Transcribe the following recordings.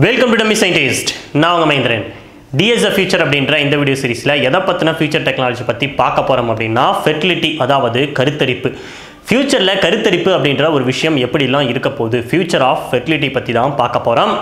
Welcome to dummy scientist நான் உங்கள் Mahendran. DS future அப்படின்ற இந்த வீடியோ சீரிஸில் எதை பற்றின ஃபியூச்சர் டெக்னாலஜி பற்றி பார்க்க போகிறோம் அப்படின்னா ஃபெர்டிலிட்டி அதாவது கருத்தரிப்பு. ஃப்யூச்சரில் கருத்தரிப்பு அப்படின்ற ஒரு விஷயம் எப்படிலாம் இருக்க போகுது ஃப்யூச்சர் ஆஃப் ஃபெர்டிலிட்டி பற்றி தான் பார்க்க போகிறோம்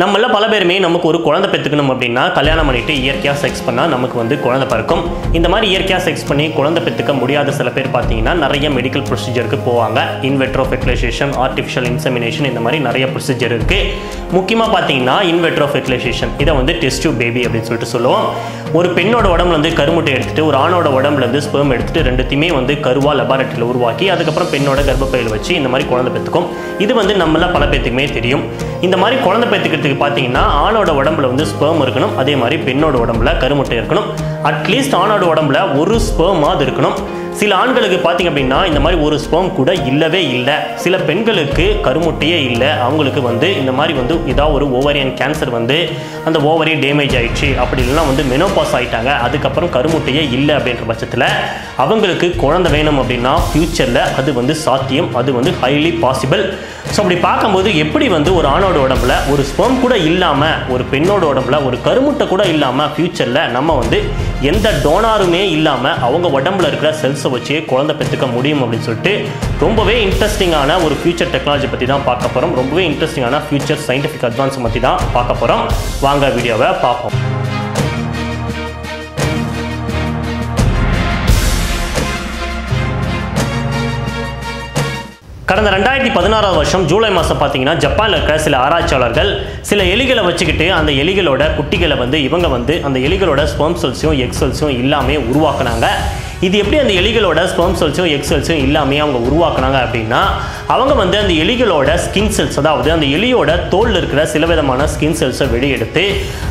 நம்மள பல பேருமே நமக்கு ஒரு குழந்தை பெற்றுக்கணும் அப்படின்னா கல்யாணம் பண்ணிட்டு இயற்கையாக செக்ஸ் பண்ணால் நமக்கு வந்து குழந்தை பிறக்கும். இந்த மாதிரி இயற்கையாக செக்ஸ் பண்ணி குழந்தை பெற்றுக்க முடியாத சில பேர் பார்த்தீங்கன்னா நிறைய மெடிக்கல் ப்ரொசீஜருக்கு போவாங்க. இன்வெட்ரோ ஃபெர்டிலைசேஷன் ஆர்டிஃபிஷியல் இன்செமினேஷன் இந்த மாதிரி நிறைய ப்ரொசீஜர் இருக்குது முக்கியமாக பார்த்தீங்கன்னா இன்வெட்ரோ ஃபெர்டிலைசேஷன் இதை வந்து டெஸ்ட் பேபி அப்படின்னு சொல்லிட்டு சொல்லுவோம். ஒரு பெண்ணோட உடம்புல வந்து கருமுட்டை எடுத்துட்டு ஒரு ஆணோட உடம்புல இருந்து ஸ்பெர்ம் எடுத்துட்டு ரெண்டுத்தையுமே வந்து கருவா லெபார்டரியில் உருவாக்கி அதுக்கப்புறம் பெண்ணோட கர்ப்பப்பையில் வச்சு இந்த மாதிரி குழந்தை பெற்றுக்கும். இது வந்து நம்மள பல பேத்துக்குமே தெரியும். இந்த மாதிரி குழந்தை பெற்றுக்கிறதுக்கு பார்த்தீங்கன்னா ஆணோட உடம்புல வந்து ஸ்பெர்ம் இருக்கணும் அதே மாதிரி பெண்ணோட உடம்புல கருமுட்டை இருக்கணும். அட்லீஸ்ட் ஆணோட உடம்புல ஒரு ஸ்பெர்மாவது இருக்கணும். சில ஆண்களுக்கு பார்த்தீங்க அப்படின்னா இந்த மாதிரி ஒரு ஸ்பெர்ம் கூட இல்லவே இல்லை. சில பெண்களுக்கு கருமுட்டையே இல்லை. அவங்களுக்கு வந்து இந்த மாதிரி வந்து ஏதாவது ஒரு ஓவரியன் கேன்சர் வந்து அந்த ஓவரி டேமேஜ் ஆயிடுச்சு அப்படி இல்லைனா வந்து மெனோபாஸ் ஆகிட்டாங்க அதுக்கப்புறம் கருமுட்டையே இல்லை அப்படின்ற பட்சத்தில் அவங்களுக்கு குழந்தை வேணும் அப்படின்னா ஃப்யூச்சரில் அது வந்து சாத்தியம். அது வந்து ஹைலி பாசிபிள் ஸோ அப்படி பார்க்கும்போது எப்படி வந்து ஒரு ஆணோட உடம்புல ஒரு ஸ்போம் கூட இல்லாமல் ஒரு பெண்ணோட உடம்புல ஒரு கருமுட்டை கூட இல்லாமல் ஃப்யூச்சரில் நம்ம வந்து எந்த டோனாருமே இல்லாமல் அவங்க உடம்புல இருக்கிற செல்ஸை வச்சே குழந்தை பெற்றுக்க முடியும் அப்படின்னு சொல்லிட்டு ரொம்பவே இன்ட்ரெஸ்டிங்கான ஒரு ஃபியூச்சர் டெக்னாலஜி பற்றி தான் பார்க்க போகிறோம் ரொம்பவே இன்ட்ரெஸ்டிங்கான ஃபியூச்சர் சயின்டிஃபிக் அட்வான்ஸ் பற்றி தான் பார்க்க போகிறோம் வாங்க வீடியோவை பார்ப்போம். கடந்த ரெண்டாயிரத்தி பதினாறாவது வருஷம் ஜூலை மாதம் பார்த்தீங்கன்னா ஜப்பானில் இருக்கிற சில ஆராய்ச்சியாளர்கள் சில எலிகளை வச்சுக்கிட்டு அந்த எலிகளோட குட்டிகளை வந்து இவங்க வந்து அந்த எலிகளோட ஸ்பெர்ம் செல்ஸையும் எக் செல்ஸையும் உருவாக்குனாங்க. இது எப்படி அந்த எலிகளோட ஸ்பெர்ம் செல்ஸும் எக் செல்ஸும் இல்லாமே அவங்க உருவாக்குனாங்க அப்படின்னா அவங்க வந்து அந்த எலிகளோட ஸ்கின் செல்ஸ் அதாவது அந்த எலியோட தோல் இருக்கிற சில விதமான ஸ்கின் செல்ஸை வெளியெடுத்து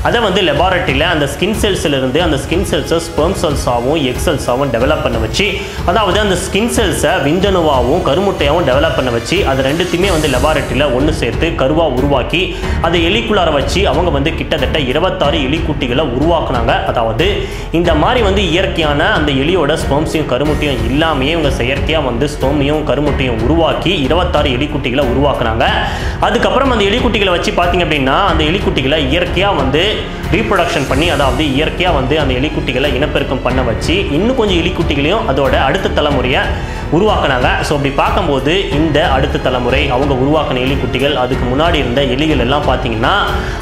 அதை வந்து லெபார்ட்டரியில் அந்த ஸ்கின் செல்ஸ்லேருந்து அந்த ஸ்கின் செல்ஸை ஸ்பெர்ம் செல்ஸாகவும் எக் செல்ஸாகவும் டெவலப் பண்ண வச்சு அதாவது அந்த ஸ்கின் செல்ஸை விந்தணுவாகவும் கருமுட்டையாகவும் டெவலப் பண்ண வச்சு அது ரெண்டுத்தையுமே வந்து லெபார்ட்டரியில் ஒன்று சேர்த்து கருவாக உருவாக்கி அதை எலிக்குள்ளார வச்சு அவங்க வந்து கிட்டத்தட்ட இருபத்தாறு எலிக்குட்டிகளை உருவாக்குனாங்க. அதாவது இந்த மாதிரி வந்து இயற்கையான அந்த எலியோட ஸ்பெர்ம்ஸையும் கருமுட்டையும் இல்லாமையே இவங்க செயற்கையாக வந்து ஸ்பெர்மையும் கருமுட்டையும் உருவாக்கி இருபத்தாறு எலிக்குட்டிகளை உருவாக்குனாங்க. அதுக்கப்புறம் அந்த எலிக்குட்டிகளை வச்சு பார்த்தீங்க அப்படின்னா அந்த எலிக்குட்டிகளை இயற்கையாக வந்து ரீப்ரொடக்ஷன் பண்ணி அதாவது இயற்கையாக வந்து அந்த எலிக்குட்டிகளை இனப்பெருக்கம் பண்ண வச்சு இன்னும் கொஞ்சம் எலிக்குட்டிகளையும் அதோட அடுத்த தலைமுறையை உருவாக்குனாங்க. ஸோ அப்படி பார்க்கும்போது இந்த அடுத்த தலைமுறை அவங்க உருவாக்கின எலிக்குட்டிகள் அதுக்கு முன்னாடி இருந்த எலிகள் எல்லாம் பார்த்தீங்கன்னா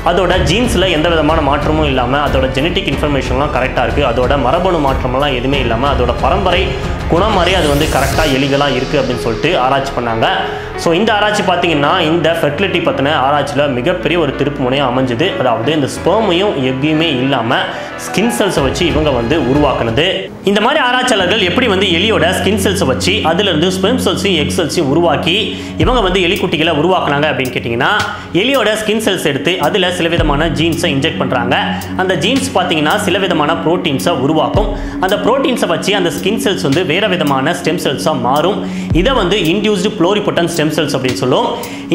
அதோட ஜீன்ஸில் எந்த விதமான மாற்றமும் இல்லாமல் அதோட ஜெனட்டிக் இன்ஃபர்மேஷன்லாம் கரெக்டாக இருக்குது அதோட மரபணு மாற்றமெல்லாம் எதுவுமே இல்லாமல் அதோட பரம்பரை குணம் மாதிரி அது வந்து கரெக்டாக எலிகளாக இருக்குது அப்படின்னு சொல்லிட்டு ஆராய்ச்சி பண்ணாங்க. ஸோ இந்த ஆராய்ச்சி பார்த்தீங்கன்னா இந்த ஃபெர்டிலிட்டி பற்றின ஆராய்ச்சியில் மிகப்பெரிய ஒரு திருப்பு முனையாக அமைஞ்சுது. அதாவது இந்த ஸ்பெர்மையும் எப்பயுமே இல்லாமல் ஸ்கின் செல்ஸை வச்சு இவங்க வந்து உருவாக்குனது. இந்த மாதிரி ஆராய்ச்சியாளர்கள் எப்படி வந்து எலியோட ஸ்கின் செல்ஸை வச்சு அதுலேருந்து ஸ்பெம் செல்ஸையும் எக் செல்ஸையும் உருவாக்கி இவங்க வந்து எலிக்குட்டிகளை உருவாக்குனாங்க அப்படின்னு கேட்டிங்கன்னா எலியோட ஸ்கின் செல்ஸ் எடுத்து அதில் சில விதமான ஜீன்ஸை இன்ஜெக்ட் பண்ணுறாங்க அந்த ஜீன்ஸ் பார்த்தீங்கன்னா சில விதமான ப்ரோட்டீன்ஸை உருவாக்கும். அந்த ப்ரோட்டீன்ஸை வச்சு அந்த ஸ்கின் செல்ஸ் வந்து வேறு விதமான ஸ்டெம் செல்ஸாக மாறும். இதை வந்து இன்டியூஸ்டு ப்ளோரிபொட்டன் ஸ்டெம் செல்ஸ் அப்படின்னு சொல்லுவோம்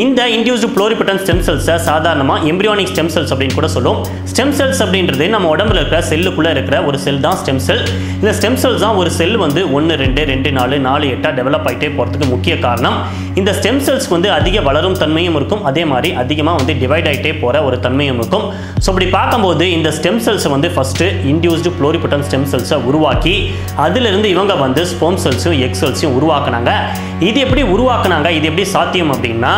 இந்த இன்டியூஸ்டு ப்ளோரிபொட்டன் ஸ்டெம் செல்ஸை சாதாரணமாக எம்பிரியானிக் ஸ்டெம் செல்ஸ் அப்படின்னு கூட சொல்லுவோம் ஸ்டெம் செல்ஸ் அப்படின்றது நம்ம உடம்புல இருக்கிற செல்லுக்குள்ளே இருக்கிற ஒரு செல் தான் ஸ்டெம் செல் இந்த ஸ்டெம் செல்ஸ் தான் ஒரு செல் வந்து ஒன்று ரெண்டு ரெண்டு நாலு நாலு எட்டாக டெவலப் ஆகிட்டே போகிறதுக்கு முக்கிய காரணம். இந்த ஸ்டெம் செல்ஸ்க்கு வந்து அதிக வளரும் தன்மையும் இருக்கும். அதே மாதிரி அதிகமாக வந்து டிவைட் ஆகிட்டே போகிற ஒரு தன்மையும் இருக்கும். ஸோ அப்படி பார்க்கும்போது இந்த ஸ்டெம் செல்ஸை வந்து ஃபஸ்ட்டு இன்டியூஸ்டு ப்ளோரிபொட்டன் ஸ்டெம் செல்ஸை உருவாக்கி அதிலிருந்து இவங்க வந்து ஸ்போம் செல்ஸையும் எக் செல்ஸையும் உருவாக்குனாங்க. இது எப்படி உருவாக்குனாங்க? இது எப்படி சாத்தியம் அப்படின்னா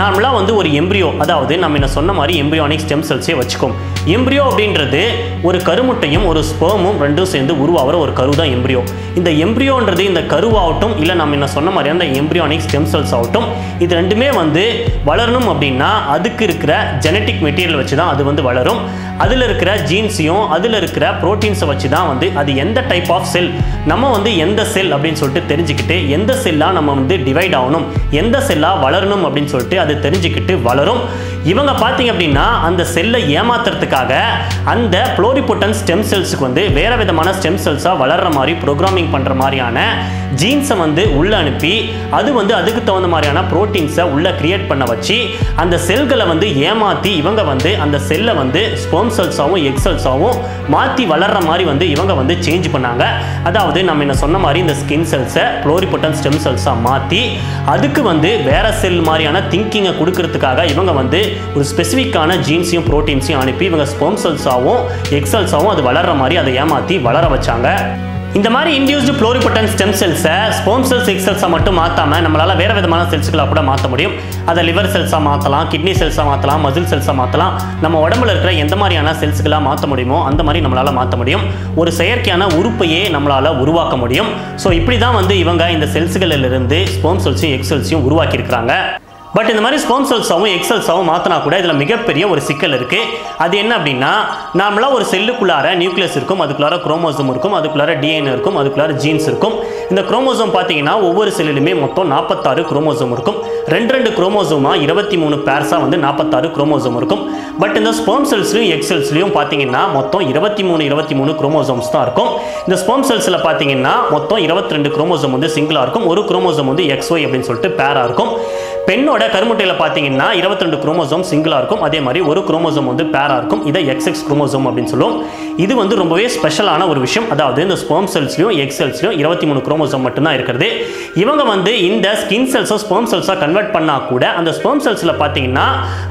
நார்மலாக வந்து ஒரு எம்ப்ரியோ அதாவது நம்ம என்ன சொன்ன மாதிரி எம்ப்ரியானிக் ஸ்டெம் செல்ஸே வச்சுக்கோம். எம்ப்ரியோ அப்படின்றது ஒரு கருமுட்டையும் ஒரு ஸ்பேமும் ரெண்டும் சேர்ந்து உருவாகிற ஒரு கரு தான் எம்ப்ரியோ இந்த எம்ப்ரியோன்றது இந்த கருவாகட்டும் இல்லை நம்ம என்ன சொன்ன மாதிரி அந்த எம்ப்ரியானிக் ஸ்டெம் செல்ஸ் ஆகட்டும் இது ரெண்டுமே வந்து வளரணும் அப்படின்னா அதுக்கு இருக்கிற ஜெனட்டிக் மெட்டீரியல் வச்சு தான் அது வந்து வளரும். அதில் இருக்கிற ஜீன்ஸையும் அதில் இருக்கிற ப்ரோட்டீன்ஸை வச்சு தான் வந்து அது எந்த டைப் ஆஃப் செல் நம்ம வந்து எந்த செல் அப்படின்னு சொல்லிட்டு தெரிஞ்சுக்கிட்டு எந்த செல்லாக நம்ம வந்து டிவைட் ஆகணும் எந்த செல்லாக வளரணும் அப்படின்னு சொல்லிட்டு அது தெரிஞ்சுக்கிட்டு வளரும். இவங்க பார்த்தீங்க அப்படின்னா அந்த செல்லை ஏமாத்துறதுக்காக அந்த புளோரிபோட்டன் ஸ்டெம் செல்ஸுக்கு வந்து வேற விதமான ஸ்டெம் செல்ஸாக வளர்ற மாதிரி ப்ரோக்ராமிங் பண்ணுற மாதிரியான ஜீன்ஸை வந்து உள்ளே அனுப்பி அது வந்து அதுக்கு தகுந்த மாதிரியான ப்ரோட்டீன்ஸை உள்ளே கிரியேட் பண்ண வச்சு அந்த செல்களை வந்து ஏமாற்றி இவங்க வந்து அந்த செல்லை வந்து ஸ்போம் செல்ஸாகவும் எக் செல்ஸாகவும் மாற்றி வளர்ற மாதிரி வந்து இவங்க வந்து சேஞ்ச் பண்ணாங்க. அதாவது நம்ம என்ன சொன்ன மாதிரி இந்த ஸ்கின் செல்ஸை ப்ளோரிபொட்டன் ஸ்டெம் செல்ஸாக மாற்றி அதுக்கு வந்து வந்து வேற செல் மாதிரியான திங்கிங்கை கொடுக்கறதுக்காக இவங்க வந்து ஒரு ஸ்பெசிஃபிக்கான ஜீன்ஸையும் ப்ரோட்டீன்ஸையும் அனுப்பி இவங்க ஸ்பெர்ம் செல்ஸாகவும் எக்ஸல்ஸாகவும் அது வளர்ற மாதிரி அதை ஏமாற்றி வளர வச்சாங்க. இந்த மாதிரி இன்டியூஸ்டு ப்ளோரிபட்டன் ஸ்டெம் செல்ஸை ஸ்போம் செல்ஸ் எக்ஸல்ஸாக மட்டும் மாற்றாமல் நம்மளால் வேறு விதமான செல்ஸ்களாக கூட மாற்ற முடியும். அதை லிவர் செல்ஸாக மாற்றலாம் கிட்னி செல்ஸாக மாற்றலாம் மசில் செல்ஸாக மாற்றலாம் நம்ம உடம்புல இருக்கிற எந்த மாதிரியான செல்ஸ்களாக மாற்ற முடியுமோ அந்த மாதிரி நம்மளால் மாற்ற முடியும். ஒரு செயற்கையான உறுப்பையே நம்மளால் உருவாக்க முடியும். ஸோ இப்படி தான் வந்து இவங்க இந்த செல்ஸ்களிலிருந்து ஸ்போம் செல்ஸையும் எக்ஸல்ஸையும் உருவாக்கியிருக்கிறாங்க. பட் இந்த மாதிரி ஸ்போம் செல்ஸாகவும் எக்ஸல்ஸாகவும் மாற்றினா கூட இதில் மிகப்பெரிய ஒரு சிக்கல் இருக்குது அது என்ன அப்படின்னா நார்மலாக ஒரு செல்லுக்குள்ளார நியூக்ளியஸ் இருக்கும் அதுக்குள்ளார குரோமோசோம் இருக்கும் அதுக்குள்ளார டிஎன்ஏ இருக்கும் அதுக்குள்ளார ஜீன்ஸ் இருக்கும். இந்த குரோமோசோம் பார்த்தீங்கன்னா ஒவ்வொரு செல்லிலுமே மொத்தம் நாற்பத்தாறு குரோமோசோம் இருக்கும். ரெண்டு ரெண்டு குரோமோசோமா இருபத்தி மூணு பேர்ஸாக வந்து நாற்பத்தாறு குரோமோசோம் இருக்கும். பட் இந்த ஸ்போம் செல்ஸ்லையும் எக்ஸல்ஸ்லையும் பார்த்தீங்கன்னா மொத்தம் இருபத்தி மூணு இருபத்தி மூணு குரோமோசோம்ஸ் தான் இருக்கும். இந்த ஸ்போம் செல்ஸில் பார்த்தீங்கன்னா மொத்தம் இருபத்தி ரெண்டு குரோமோசோம் வந்து சிங்கிளாக இருக்கும். ஒரு குரோமோசோம் வந்து எக்ஸ் ஒய் அப்படின்னு சொல்லிட்டு பேராக இருக்கும். பெண்ணோட கருமுட்டையில் பார்த்தீங்கன்னா இருபத்தி ரெண்டு குரோமோசோம் சிங்கிளாக இருக்கும். அதே மாதிரி ஒரு குரோமோசோம் வந்து பேராக இருக்கும். இதை எக்ஸ்எக்ஸ் குரோமோசோம் அப்படின்னு சொல்லுவோம். இது வந்து ரொம்பவே ஸ்பெஷலான ஒரு விஷயம். அதாவது இந்த ஸ்போம் செல்ஸ்லையும் எக்ஸ் செல்ஸ்லையும் இருபத்தி மூணு குரோமோசோம் மட்டும்தான் இருக்கிறது. இவங்க வந்து இந்த ஸ்கின் செல்ஸை ஸ்போம் செல்ஸாக கன்வெர்ட் பண்ணால் கூட அந்த ஸ்போம் செல்ஸில் பார்த்தீங்கன்னா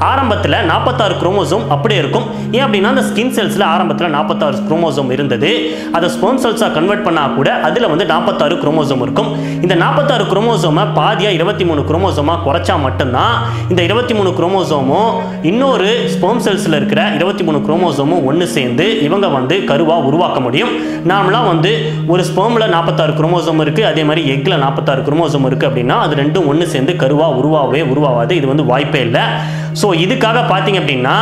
ஆரம்பத்தில் நாற்பத்தாறு குரோமோசோம் அப்படியே இருக்கும். ஏன் அப்படின்னா அந்த ஸ்கின் செல்ஸில் ஆரம்பத்தில் நாற்பத்தாறு குரோமோசோம் இருந்தது. அதை ஸ்போம் செல்ஸாக கன்வெர்ட் பண்ணால் கூட அதில் வந்து நாற்பத்தாறு குரோமோசோம் இருக்கும். இந்த நாற்பத்தாறு குரோமோசோமை பாதியாக இருபத்தி மூணு குரோமோசோமாக குறைச்சா மட்டும்தான் இந்த இருபத்தி மூணு குரோமோசோமும் இன்னொரு ஸ்போம் செல்ஸில் இருக்கிற இருபத்தி மூணு குரோமோசோமும் ஒன்று சேர்ந்து இவங்க வந்து கருவாக உருவாக்க முடியும். நாமளாம் வந்து ஒரு ஸ்போமில் நாற்பத்தாறு குரோமோசோம் இருக்குது அதே மாதிரி எக்கில் நாற்பத்தாறு குரோமோசோம் இருக்குது அப்படின்னா அது ரெண்டும் ஒன்று சேர்ந்து கருவாக உருவாகவே உருவாகாது. இது வந்து வாய்ப்பே இல்லை. ஸோ இதுக்காக பார்த்தீங்க அப்படின்னா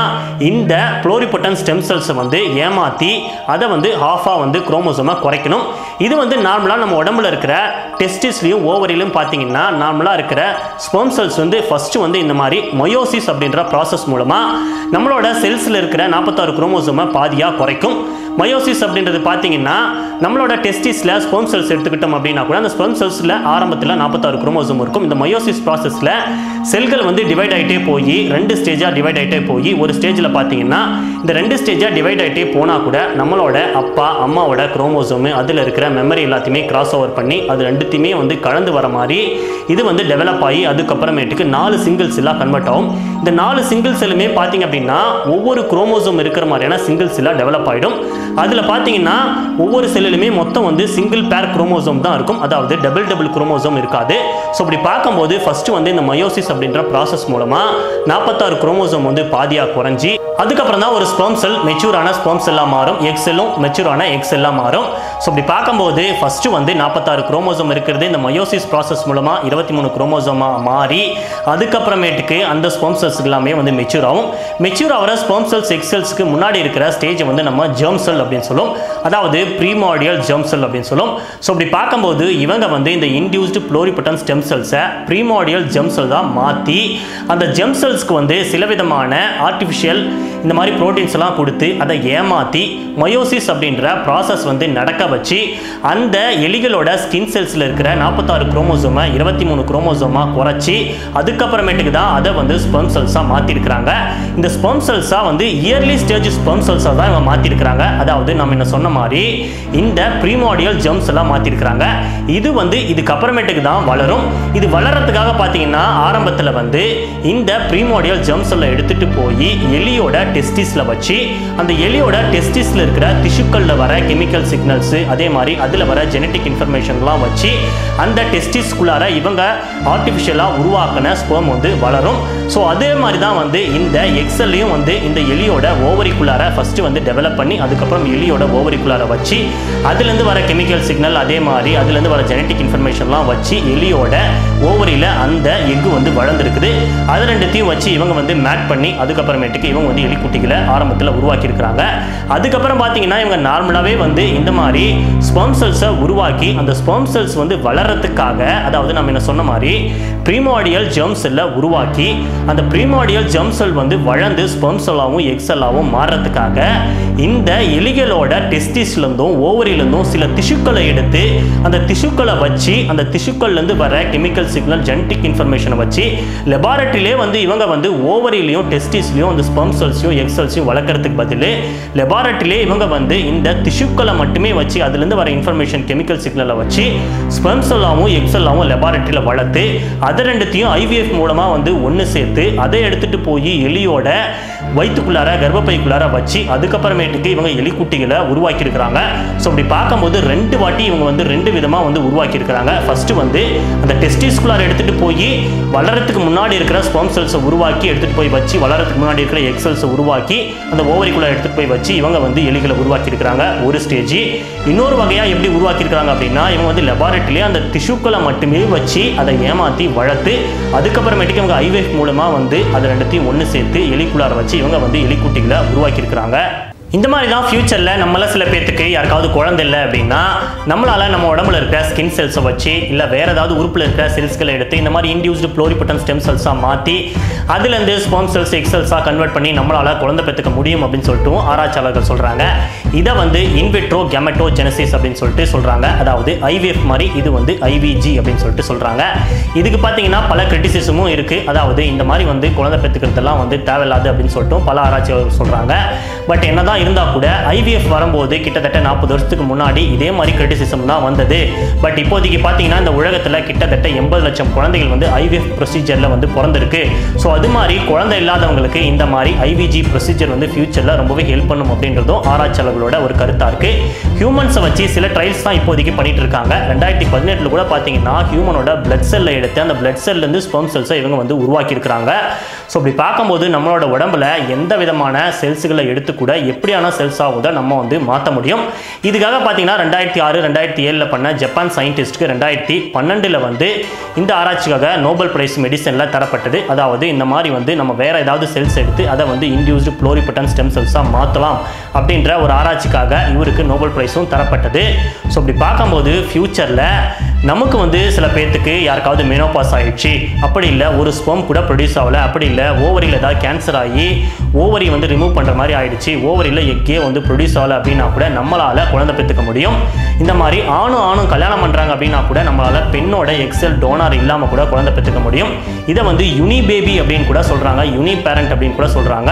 இந்த ப்ளோரிபொட்டன் ஸ்டெம் செல்ஸை வந்து ஏமாற்றி அதை வந்து ஹாஃபாக வந்து குரோமோசோமாக குறைக்கணும். இது வந்து நார்மலாக நம்ம உடம்புல இருக்கிற டெஸ்டிஸ்லையும் ஓவரிலும் பார்த்தீங்கன்னா நார்மலாக இருக்கிற ஸ்பெர்ம் செல்ஸ் வந்து ஃபஸ்ட்டு வந்து இந்த மாதிரி மயோசிஸ் அப்படின்ற ப்ராசஸ் மூலமாக நம்மளோட செல்ஸில் இருக்கிற நாற்பத்தாறு குரோமோசோமை பாதியாக குறைக்கும். மயோசிஸ் அப்படின்றது பார்த்தீங்கன்னா நம்மளோட டெஸ்டிஸில் ஸ்பெர்ம் செல்ஸ் எடுத்துக்கிட்டோம் அப்படின்னா கூட அந்த ஸ்பெர்ம் செல்ஸில் ஆரம்பத்தில் நாற்பத்தாறு குரோமோசோம் இருக்கும். இந்த மயோசிஸ் ப்ராசஸில் செல்கள் வந்து டிவைட் ஆகிட்டே போய் ரெண்டு ஸ்டேஜாக டிவைட் ஆகிட்டே போய் ஒரு ஸ்டேஜில் பார்த்தீங்கன்னா இந்த ரெண்டு ஸ்டேஜாக டிவைட் ஆகிட்டே போனால் கூட நம்மளோட அப்பா அம்மாவோட குரோமோசோமு அதில் இருக்கிற மெமரி எல்லாத்தையுமே கிராஸ் ஓவர் பண்ணி அது ரெண்டுத்தையுமே வந்து கலந்து வர மாதிரி இது வந்து டெவலப் ஆகி அதுக்கப்புறமேட்டுக்கு நாலு சிங்கிள் செல்லாக கன்வெர்ட் ஆகும். இந்த நாலு சிங்கிள் செல்லுமே பார்த்தீங்க அப்படின்னா ஒவ்வொரு குரோமோசோம் இருக்கிற மாதிரியான சிங்கிள் செல்லாக டெவலப் ஆகிடும் அதில் பார்த்தீங்கன்னா ஒவ்வொரு செல்லுலுமே மொத்தம் வந்து சிங்கிள் பேர் குரோமோசோம் தான் இருக்கும். அதாவது டபுள் டபுள் குரோமோசோம் இருக்காது. ஸோ இப்படி பார்க்கும்போது ஃபர்ஸ்ட் வந்து இந்த மயோசிஸ் அப்படின்ற ப்ராசஸ் மூலமாக நாற்பத்தாறு குரோமோசோம் வந்து பாதியாக குறைஞ்சி அதுக்கப்புறம் தான் ஒரு ஸ்பெர்ம் செல் மெச்சூரான ஸ்பெர்ம் செல்லாக மாறும். எக் செல்லும் மெச்சூரான எக்ஸ் செல்லாக மாறும். ஸோ இப்படி பார்க்கும்போது ஃபஸ்ட்டு வந்து நாற்பத்தாறு குரோமோசோம் இருக்கிறது. இந்த மயோசிஸ் ப்ராசஸ் மூலமாக இருபத்தி மூணு குரோமோசோமாக மாறி அதுக்கப்புறமேட்டுக்கு அந்த ஸ்பெர்ம் செல்ஸ் எல்லாமே வந்து மெச்சூர் ஆகும். மெச்சூர் ஆகிற ஸ்பெர்ம் செல்ஸ் எக் செல்ஸ்க்கு முன்னாடி இருக்கிற ஸ்டேஜ் வந்து நம்ம ஜெர்ம் செல் அப்படின்னு சொல்லுவோம் அதாவது ப்ரீமாடியல் ஜெர்ம் செல் அப்படின்னு சொல்லுவோம் ஸோ இப்படி பார்க்கும்போது இவங்க வந்து இந்த இன்டியூஸ்டு ப்ளோரிபட்டன் ஸ்டெம் செல்ஸை ப்ரீமாடியல் ஜெம் செல் தான் மாற்றி அந்த ஜெம் செல்ஸ்க்கு வந்து சில விதமான ஆர்டிஃபிஷியல் இந்த மாதிரி ப்ரோட்டீன்ஸ் எல்லாம் கொடுத்து அதை ஏமாற்றி மயோசிஸ் அப்படின்ற ப்ராசஸ் வந்து நடக்க வச்சு அந்த எலிகளோட ஸ்கின் செல்ஸில் இருக்கிற நாற்பத்தாறு குரோமோசோமை இருபத்தி மூணு குரோமோசோமாக குறைச்சி அதுக்கப்புறமேட்டுக்கு தான் அதை வந்து ஸ்பெம் செல்ஸாக மாற்றிருக்கிறாங்க இந்த ஸ்பெம் செல்ஸாக வந்து இயர்லி ஸ்டேஜ் ஸ்பெம் செல்ஸாக தான் இவங்க மாற்றிருக்கிறாங்க அதாவது நம்ம என்ன சொன்ன மாதிரி இந்த ப்ரீமாடியல் ஜெம்ஸ் எல்லாம் மாற்றிருக்கிறாங்க இது வந்து இதுக்கப்புறமேட்டுக்கு தான் வளரும். இது வளர்கிறதுக்காக பார்த்தீங்கன்னா ஆரம்பத்தில் வந்து இந்த ப்ரீமாடியல் ஜெம்ஸ் எல்லாம் எடுத்துகிட்டு போய் எலியோட டெஸ்டிஸில் வச்சு அந்த எலியோட டெஸ்டிஸில் இருக்கிற திசுக்களில் வர கெமிக்கல் சிக்னல்ஸு அதே மாதிரி அதில் வர ஜெனட்டிக் இன்ஃபர்மேஷன்லாம் வச்சு அந்த டெஸ்டிஸ்குள்ளார இவங்க ஆர்டிஃபிஷியலாக உருவாக்கின ஸ்போம் வந்து வளரும். ஸோ அதே மாதிரி தான் வந்து இந்த எக்ஸல்லையும் வந்து இந்த எலியோட ஓவரிக்குள்ளார ஃபஸ்ட்டு வந்து டெவலப் பண்ணி அதுக்கப்புறம் எலியோட ஓவரிக்குள்ளார வச்சு அதுலேருந்து வர கெமிக்கல் சிக்னல் அதே மாதிரி அதுலேருந்து வர ஜெனட்டிக் இன்ஃபர்மேஷன்லாம் வச்சு எலியோட ஓவரியில் அந்த எக்கு வந்து வளர்ந்துருக்குது. அது ரெண்டுத்தையும் வச்சு இவங்க வந்து மேட் பண்ணி அதுக்கப்புறமேட்டுக்கு இவங்க வந்து எலிக்குட்டிகளை ஆரம்பத்தில் உருவாக்கியிருக்கிறாங்க. அதுக்கப்புறம் பார்த்தீங்கன்னா இவங்க நார்மலாகவே வந்து இந்த மாதிரி ஸ்பெர்ம் செல்ஸை உருவாக்கி அந்த ஸ்பெர்ம் செல்ஸ் வந்து வளர்றதுக்காக அதாவது நம்ம என்ன சொன்ன மாதிரி ப்ரீமாடியல் ஜெம் செல்லை உருவாக்கி அந்த ப்ரீமாடியல் ஜெம் செல் வந்து வளர்ந்து ஸ்பெம் செல்லாகவும் எக்ஸெல்லாகவும் மாறுறதுக்காக இந்த எலிகளோட டெஸ்டிஸ்லேருந்தும் ஓவரிலேருந்தும் சில திசுக்களை எடுத்து அந்த திசுக்களை வச்சு அந்த திசுக்கள்லேருந்து வர கெமிக்கல் சிக்னல் ஜெனட்டிக் இன்ஃபர்மேஷனை வச்சு லெபார்ட்டரியிலே வந்து இவங்க வந்து ஓவரிலையும் டெஸ்டிஸ்லையும் அந்த ஸ்பெர்ம் செல்ஸையும் எக்ஸல்ஸையும் வளர்க்குறதுக்கு பதில் லெபார்ட்டரியிலே இவங்க வந்து இந்த திசுக்களை மட்டுமே வச்சு அதுலேருந்து வர இன்ஃபர்மேஷன் கெமிக்கல் சிக்னலை வச்சு ஸ்பெம் செல்லாகவும் எக்ஸ் லெபார்ட்டரியில் வளர்த்து அது ரெண்டுத்தையும் ஐவிஎஃப் மூலமாக வந்து ஒன்று சேர்த்து அதை எடுத்துகிட்டு போய் எலியோட வயிற்றுக்குள்ளார கர்ப்பப்பைக்குள்ளார வச்சு அதுக்கப்புறமேட்டுக்கு இவங்க எலிக்குட்டிகளை உருவாக்கியிருக்கிறாங்க. ஸோ அப்படி பார்க்கும்போது ரெண்டு வாட்டி இவங்க வந்து ரெண்டு விதமாக வந்து உருவாக்கியிருக்கிறாங்க. ஃபஸ்ட்டு வந்து அந்த டெஸ்டிஸ்குள்ளார எடுத்துகிட்டு போய் வளரத்துக்கு முன்னாடி இருக்கிற ஸ்போம் செல்ஸை உருவாக்கி எடுத்துகிட்டு போய் வச்சு வளரத்துக்கு முன்னாடி இருக்கிற எக்ஸல்ஸை உருவாக்கி அந்த ஓவரிக்குள்ளே எடுத்துகிட்டு போய் வச்சு இவங்க வந்து எலிகளை உருவாக்கியிருக்கிறாங்க ஒரு ஸ்டேஜ் இன்னொரு வகையாக எப்படி உருவாக்கியிருக்கிறாங்க அப்படின்னா இவங்க வந்து லெபார்ட்டரியிலே அந்த டிஷ்யூக்களை மட்டுமே வச்சு அதை ஏமாற்றி வளர்த்து அதுக்கப்புறமேட்டுக்கு இவங்க ஐவேஃப் மூலமாக வந்து அதை ரெண்டுத்தையும் ஒன்று சேர்த்து எலிக்குள்ளார வச்சு இவங்க வந்து எலிக்குட்டிகளை உருவாக்கியிருக்கிறாங்க. இந்த மாதிரி தான் ஃப்யூச்சரில் நம்மள சில பேர்த்துக்கு யாருக்காவது குழந்தை இல்லை அப்படின்னா நம்மளால் நம்ம உடம்புல இருக்கிற ஸ்கின் செல்ஸை வச்சு இல்லை வேறு ஏதாவது உறுப்பில் இருக்கிற செல்ஸ்களை எடுத்து இந்த மாதிரி இன்டியூஸ்டு ப்ளோரிபட்டன் ஸ்டெம் செல்ஸாக மாற்றி அதுலேருந்து ஸ்போம் செல்ஸ் எக்ஸல்ஸாக கன்வெர்ட் பண்ணி நம்மளால் குழந்தை பெற்றுக்க முடியும் அப்படின்னு சொல்லிட்டு ஆராய்ச்சியாளர்கள் சொல்கிறாங்க இதை வந்து இன்விட்ரோ கெமட்டோ ஜெனசிஸ் அப்படின்னு சொல்லிட்டு சொல்கிறாங்க அதாவது ஐவிஎஃப் மாதிரி இது வந்து ஐவிஜி அப்படின்னு சொல்லிட்டு சொல்கிறாங்க இதுக்கு பார்த்தீங்கன்னா பல கிரிட்டிசிசமும் இருக்குது அதாவது இந்த மாதிரி வந்து குழந்தை பெற்றுக்கிறதெல்லாம் வந்து தேவையில்லாது அப்படின்னு சொல்லிட்டு பல ஆராய்ச்சியாளர்கள் சொல்கிறாங்க பட் என்னதான் இருந்தால் கூட ஐவிஎஃப் வரும்போது கிட்டத்தட்ட நாற்பது வருஷத்துக்கு முன்னாடி இதே மாதிரி கிரிட்டிசிசம் தான் வந்தது. பட் இப்போதைக்கு பார்த்தீங்கன்னா இந்த உலகத்தில் கிட்டத்தட்ட எண்பது லட்சம் குழந்தைகள் வந்து ஐவிஎஃப் ப்ரொசீஜரில் வந்து பிறந்திருக்கு. ஸோ அது மாதிரி குழந்தை இல்லாதவங்களுக்கு இந்த மாதிரி ஐவிஜி ப்ரொசீஜர் வந்து ஃபியூச்சரில் ரொம்பவே ஹெல்ப் பண்ணும் அப்படின்றதும் ஆராய்ச்சியாளர்களோட ஒரு கருத்தாக இருக்குது ஹியூமன்ஸை வச்சு சில ட்ரையல்ஸ் தான் இப்போதைக்கு பண்ணிட்டு இருக்காங்க. ரெண்டாயிரத்தி பதினெட்டில் கூட பார்த்தீங்கன்னா ஹியூமனோட பிளட் செல்லை எடுத்து அந்த பிளட் செல்லேருந்து ஸ்பெம் செல்ஸை இவங்க வந்து உருவாக்கியிருக்கிறாங்க. ஸோ அப்படி பார்க்கும்போது நம்மளோட உடம்புல எந்த விதமான செல்ஸுகளை எடுத்து கூட எப்படியான செல்ஸ் ஆகுதோ நம்ம வந்து மாற்ற முடியும். இதுக்காக பார்த்தீங்கன்னா ரெண்டாயிரத்தி ஆறு ரெண்டாயிரத்தி ஏழில் பண்ண ஜப்பான் சயின்டிஸ்ட்க்கு ரெண்டாயிரத்தி பன்னெண்டில் வந்து இந்த ஆராய்ச்சிக்காக நோபல் பிரைஸ் மெடிசனில் தரப்பட்டது. அதாவது இந்த மாதிரி வந்து நம்ம வேறு ஏதாவது செல்ஸ் எடுத்து அதை வந்து இன்டியூஸ்டு ப்ளோரிபட்டன் ஸ்டெம் செல்ஸாக மாற்றலாம் அப்படின்ற ஒரு ஆராய்ச்சிக்காக இவருக்கு நோபல் பிரைஸும் தரப்பட்டது. ஸோ இப்படி பார்க்கும்போது ஃப்யூச்சரில் நமக்கு வந்து சில பேர்த்துக்கு யாருக்காவது மெனோபாஸ் ஆகிடுச்சு அப்படி இல்லை ஒரு ஸ்பெர்ம் கூட ப்ரொடியூஸ் ஆகலை. அப்படி இல்லை ஓவரியில் ஏதாவது கேன்சர் ஆகி ஓவரி வந்து ரிமூவ் பண்ணுற மாதிரி ஆகிடுச்சு ஓவரியில் எக்கே வந்து ப்ரொடியூஸ் ஆகலை அப்படின்னா கூட நம்மளால் குழந்தை பெற்றுக்க முடியும். இந்த மாதிரி ஆணும் ஆணும் கல்யாணம் பண்ணுறாங்க அப்படின்னா கூட நம்மளால் பெண்ணோட எக்ஸல் டோனார் இல்லாமல் கூட குழந்தை பெற்றுக்க முடியும். இதை வந்து யுனி பேபி அப்படின்னு கூட சொல்கிறாங்க யுனி பேரண்ட் அப்படின்னு கூட சொல்கிறாங்க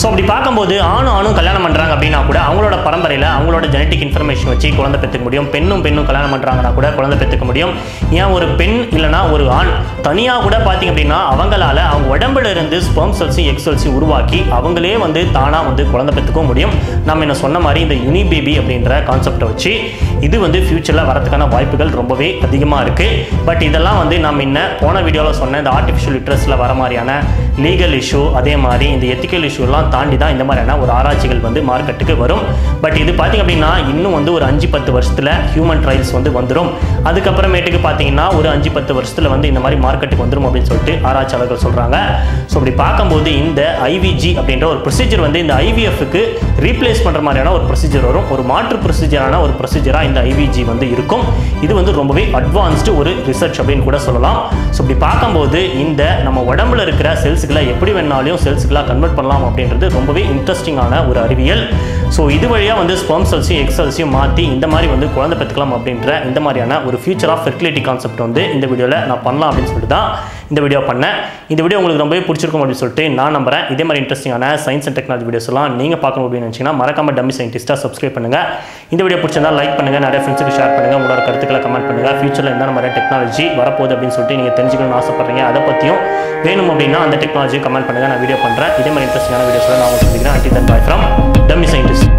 ஸோ அப்படி பார்க்கும்போது ஆணும் ஆணும் கல்யாணம் பண்ணுறாங்க அப்படின்னா கூட அவங்களோட பரம்பரையில் அவங்களோட ஜெனட்டிக் இன்ஃபர்மேஷன் வச்சு குழந்தை பெற்றுக்க முடியும். பெண்ணும் பெண்ணும் கல்யாணம் பண்ணுறாங்கன்னா கூட குழந்தை பெற்றுக்க முடியும். ஏன் ஒரு பெண் இல்லைனா ஒரு ஆண்? தனியாக கூட பார்த்தீங்க அப்படின்னா அவங்களால அவங்க உடம்புல இருந்து ஸ்பெர்ம் செல்ஸையும் எக்ஸ் உருவாக்கி அவங்களே வந்து தானாக வந்து குழந்தை பெற்றுக்கவும் முடியும். நம்ம என்ன சொன்ன மாதிரி இந்த யுனி பேபி அப்படின்ற கான்செப்டை வச்சு இது வந்து ஃப்யூச்சரில் வரதுக்கான வாய்ப்புகள் ரொம்பவே அதிகமாக இருக்குது பட் இதெல்லாம் வந்து நம்ம இன்ன போன வீடியோவில் சொன்ன இந்த ஆர்டிஃபிஷியல் லிட்ரஸில் வர மாதிரியான லீகல் இஷ்யூ அதே மாதிரி இந்த எத்திக்கல் இஷ்யூலாம் தாண்டி தான் இந்த மாதிரியான ஒரு ஆராய்ச்சிகள் வந்து மார்க்கெட்டுக்கு வரும். பட் இது பார்த்திங்க அப்படின்னா இன்னும் வந்து ஒரு அஞ்சு பத்து வருஷத்தில் ஹியூமன் ட்ரையல்ஸ் வந்து வந்துடும் அதுக்கப்புறமேட்டுக்கு பார்த்தீங்கன்னா ஒரு அஞ்சு பத்து வருஷத்தில் வந்து இந்த மாதிரி மார்க்கெட்டுக்கு வந்துடும் அப்படின்னு சொல்லிட்டு ஆராய்ச்சியாளர்கள் சொல்கிறாங்க ஸோ அப்படி பார்க்கும்போது இந்த ஐவிஜி அப்படின்ற ஒரு ப்ரொசீஜர் வந்து இந்த ஐவிஎஃப்க்கு ரீப்ளேஸ் பண்ணுற மாதிரியான ஒரு ப்ரொசீஜர் வரும். ஒரு மாற்று ப்ரொசீஜரான ஒரு ப்ரொசீஜராக இந்த ஐவிஜி வந்து இருக்கும். இது வந்து ரொம்பவே அட்வான்ஸ்டு ஒரு ரிசர்ச் அப்படின்னு கூட சொல்லலாம். ஸோ இப்படி பார்க்கும்போது இந்த நம்ம உடம்புல இருக்கிற செல்ஸுகளை எப்படி வேணாலும் செல்ஸுகளாக கன்வெர்ட் பண்ணலாம் அப்படின்றது ரொம்பவே இன்ட்ரெஸ்டிங்கான ஒரு அறிவியல். ஸோ இது வழியாக வந்து ஸ்பெம் செல்ஸையும் எக்ஸ் செல்ஸையும் மாற்றி இந்த மாதிரி வந்து குழந்தை பெற்றுக்கலாம் அப்படின்ற இந்த மாதிரியான ஒரு ஃபியூச்சர் ஆஃப் ஃபெர்டிலிட்டி கான்செப்ட் வந்து இந்த வீடியோவில் நான் பண்ணலாம் அப்படின்னு சொல்லிட்டு தான் இந்த வீடியோ பண்ணேன். இந்த வீடியோ உங்களுக்கு ரொம்பவே பிடிச்சிருக்கும் அப்படின்னு சொல்லிட்டு நான் நம்புறேன். இதே மாதிரி இன்ட்ரெஸ்டிங்கான சயின்ஸ் அண்ட் டெக்னாலஜி வீடியோஸ்லாம் நீங்கள் பார்க்கணும் அப்படின்னு நினச்சிங்கன்னா மறக்காம டம்மி சயின்டிஸ்ட்டாக சப்ஸ்கிரைப் பண்ணுங்கள் இந்த வீடியோ பிடிச்சிருந்தா லைக் பண்ணுங்கள் நிறைய ஃப்ரெண்ட்ஸுக்கு ஷேர் பண்ணுங்கள் உங்களோட கருத்துக்களை கமெண்ட் பண்ணுங்கள் ஃபியூச்சரில் என்ன மாதிரி டெக்னாலஜி வரப்போகுது அப்படின்னு சொல்லிட்டு நீங்கள் தெரிஞ்சுக்கணும்னு ஆசைப்பட்றீங்க. அதை பற்றியும் வேணும் அப்படின்னா அந்த டெக்னாலஜியை கமெண்ட் பண்ணுங்கள் நான் வீடியோ பண்ணுறேன் இதே மாதிரி இன்ட்ரெஸ்டிங்கான வீடியோஸில் நான் உங்களுக்கு சந்திக்கிறேன் அட்டி தன் பாய் ஃப்ரம் டம்மி சயின்டிஸ்ட்